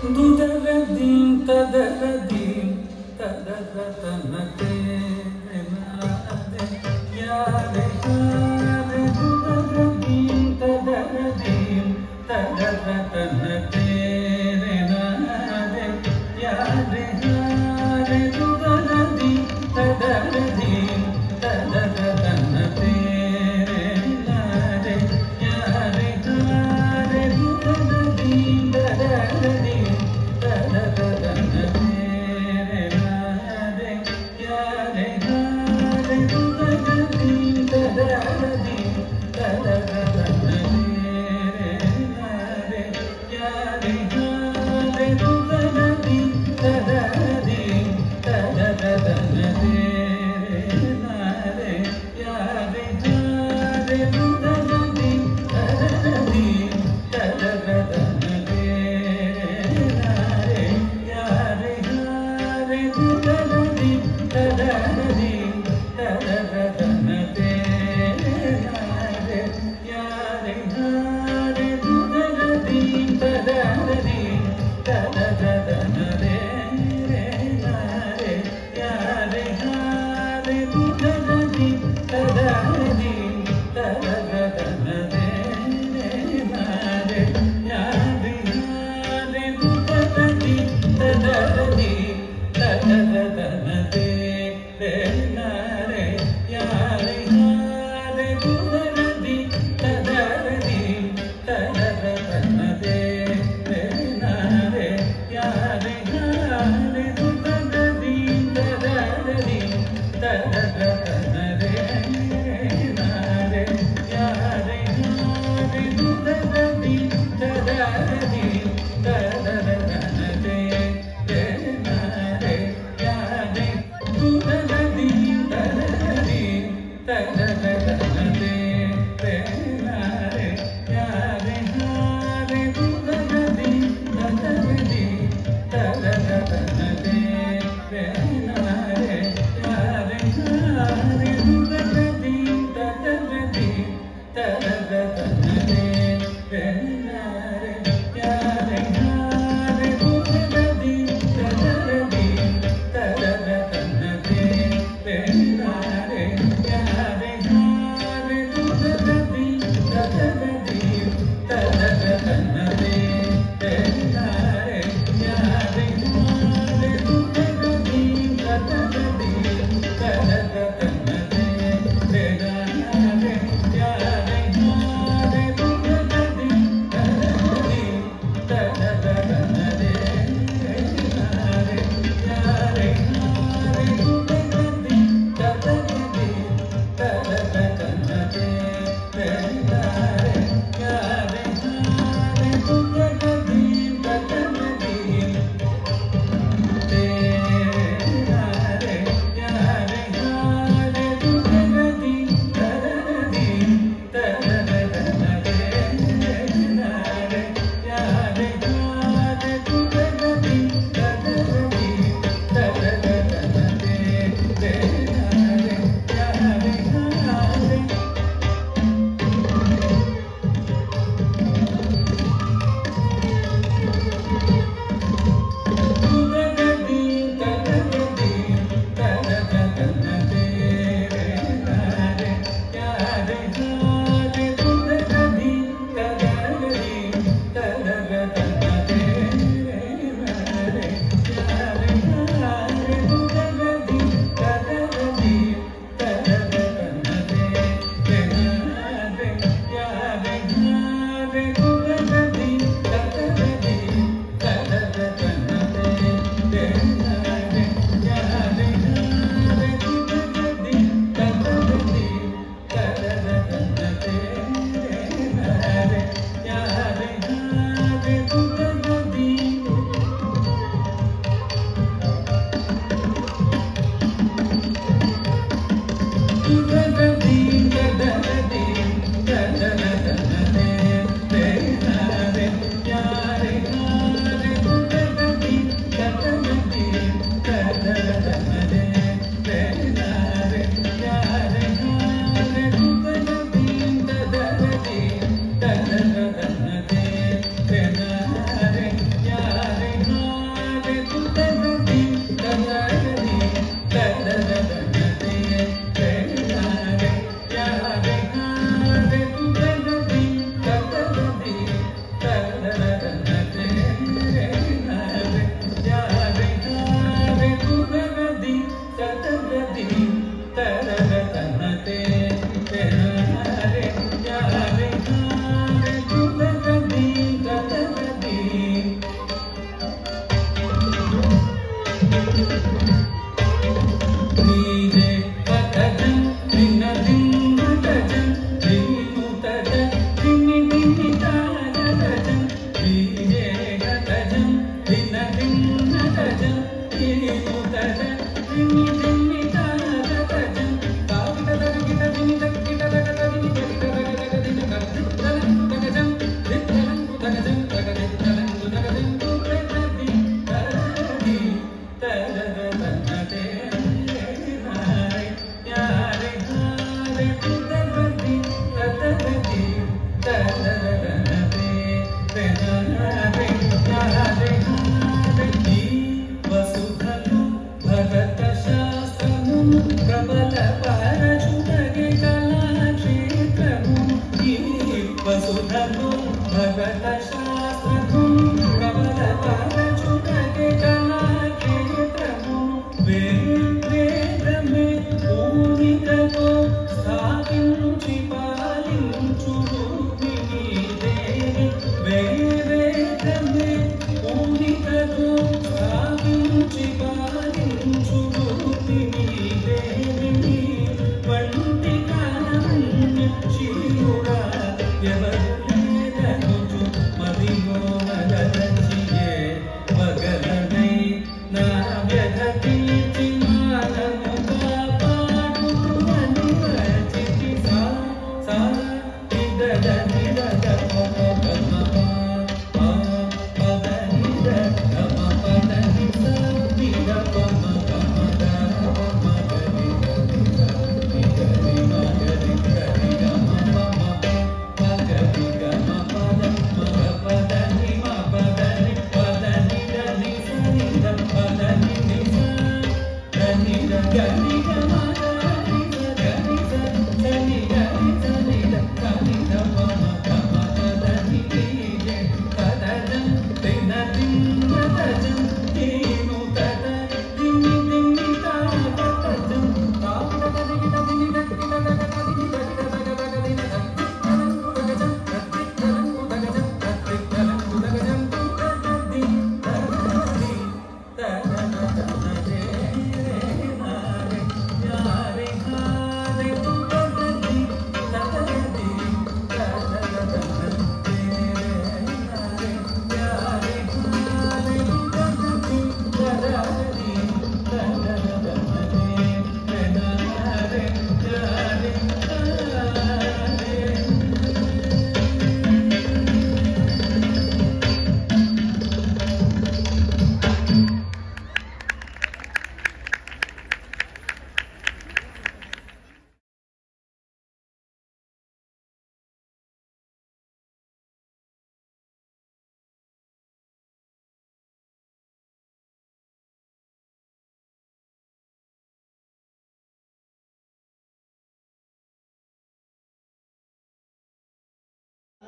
Dudaradim, tadaradim, tadaratamate Ma'ade, yare, yare Dudaradim, tadaradim, Let that shine.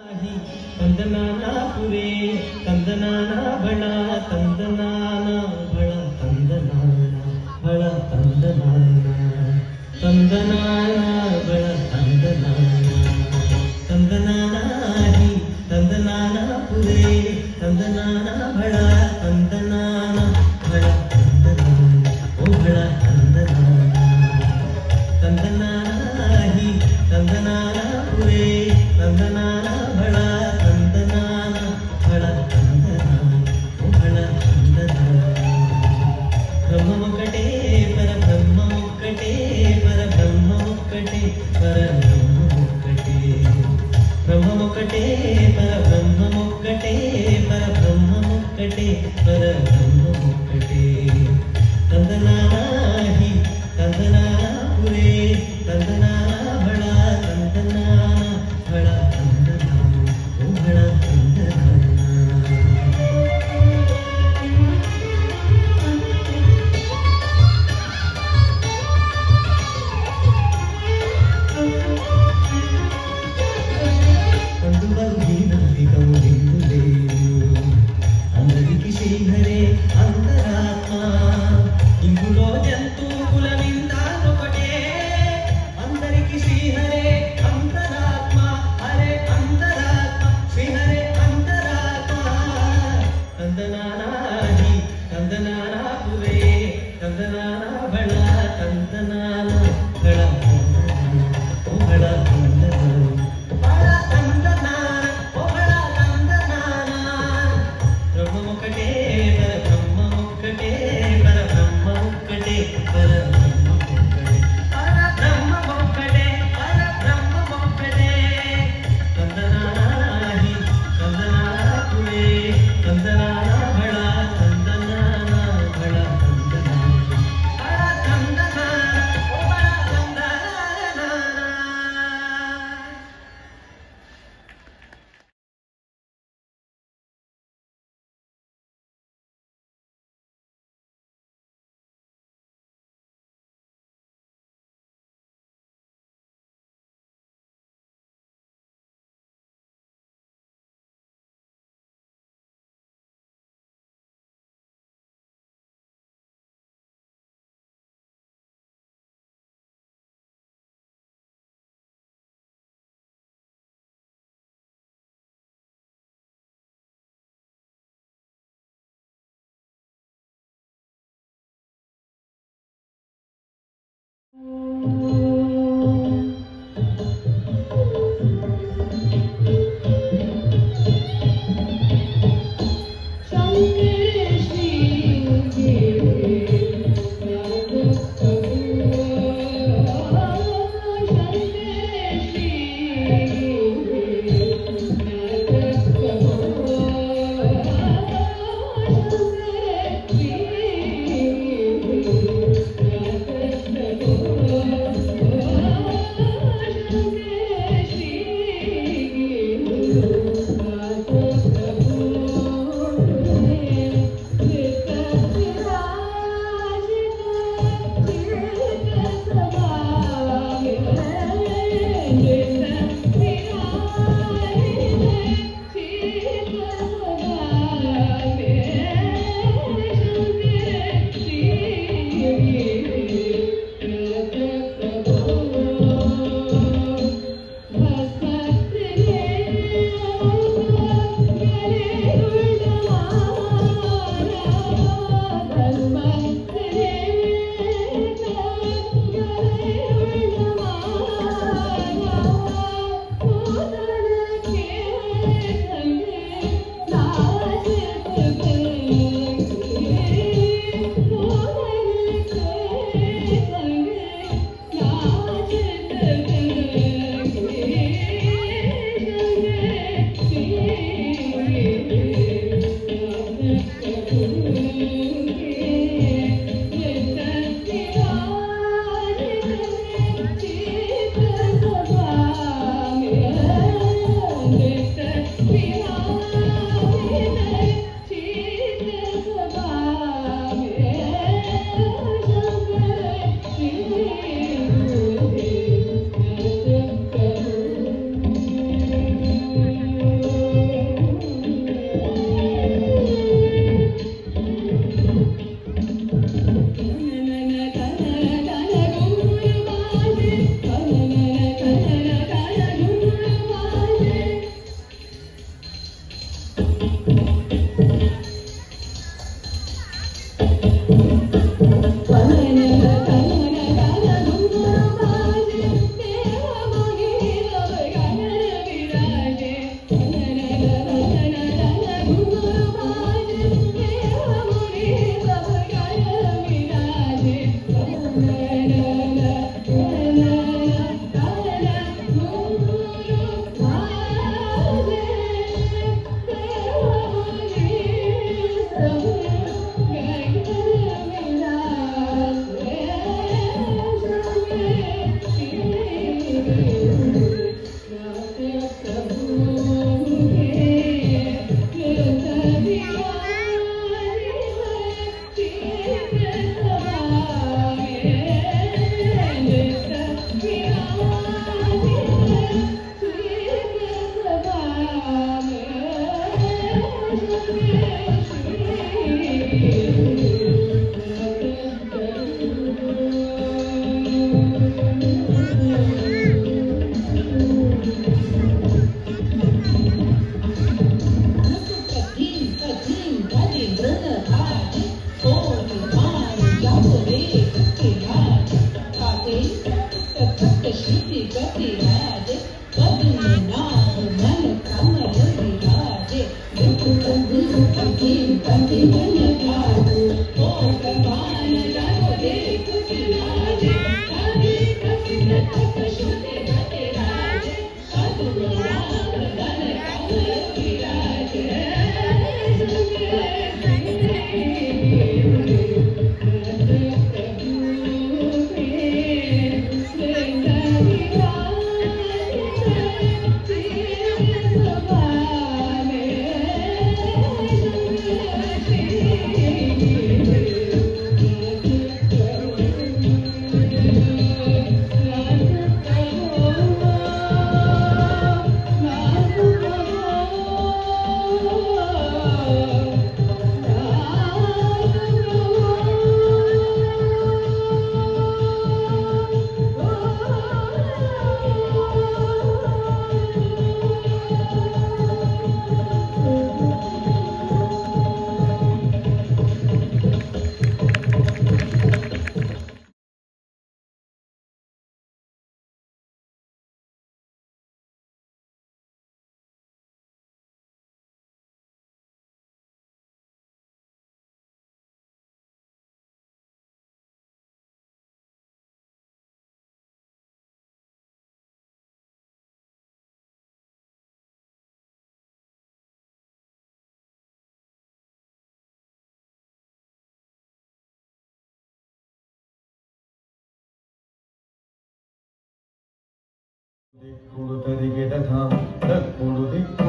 ಕಂದನಾನ ಪುರೇ ಕಂದನಾನ ಬಳ ಕಂದನಾನ ಬಳ ಕಂದನಾನ ಬಳ ಕಂದನಾನ ಕಂದನಾನ ಬಳ ಕಂದನಾನ ಕಂದನಾನ ಹರಿ ಕಂದನಾನ ಪುರೇ ಕಂದನಾನ ಬಳ ಕಂದನಾನ देखोड़ तेरी गेटा था दक कोड़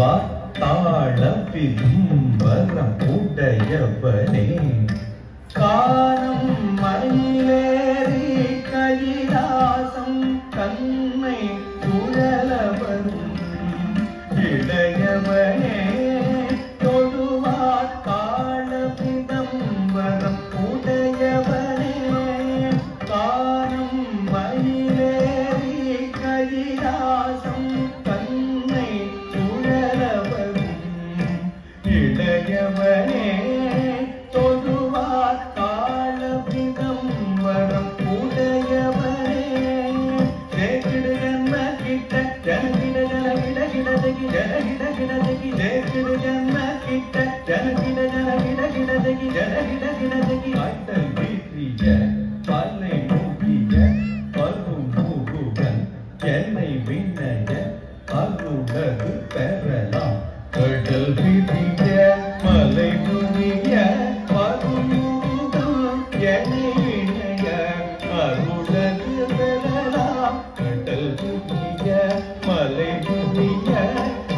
வாத்தாள விரும்பரம் உடையவனே. காலம் மலையிலேறி கலிதாசம் கண்ணை குழல வரும் இளையவனே தொழுவாக்கா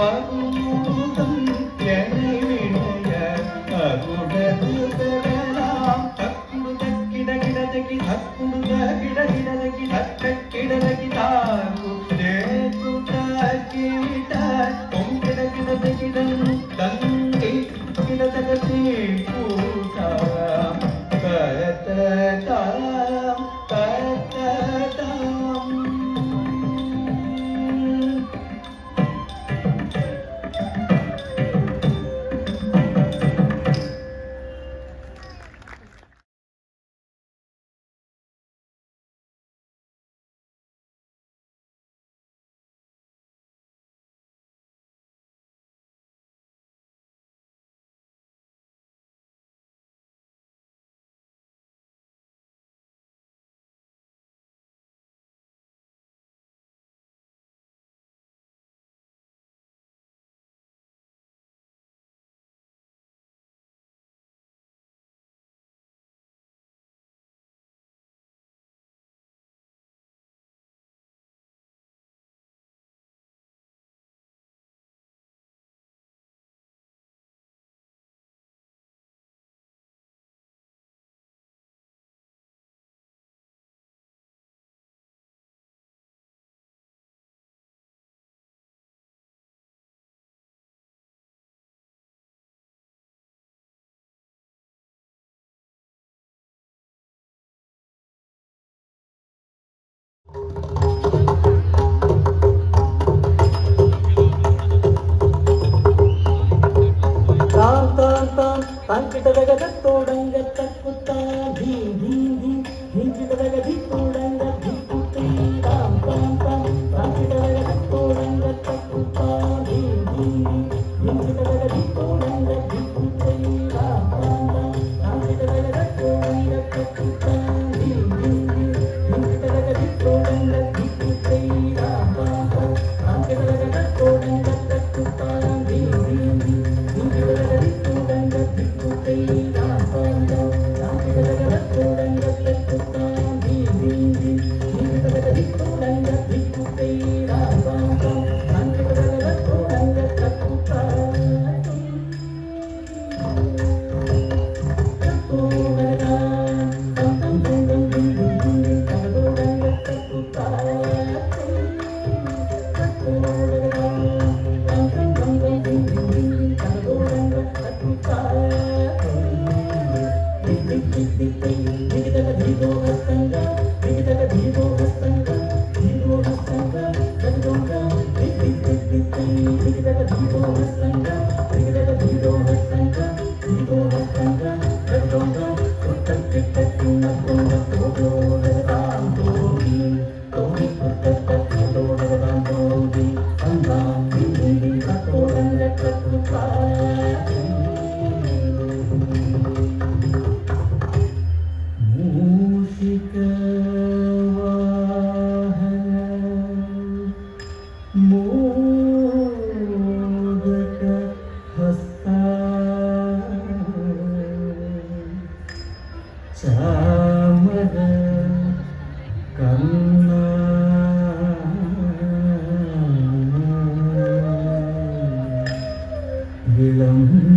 정말? பார்த்தான் தான் கிட்ட வேகத்தோடங்க தக்குத்தான் Mm-hmm.